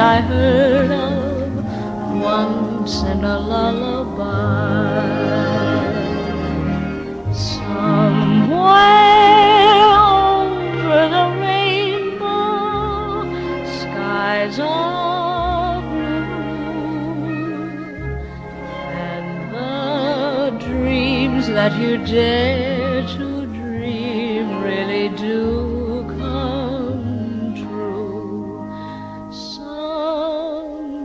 I heard of once in a lullaby. Somewhere over the rainbow, skies are blue, and the dreams that you dare to dream really do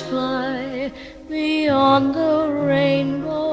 fly beyond the rainbow,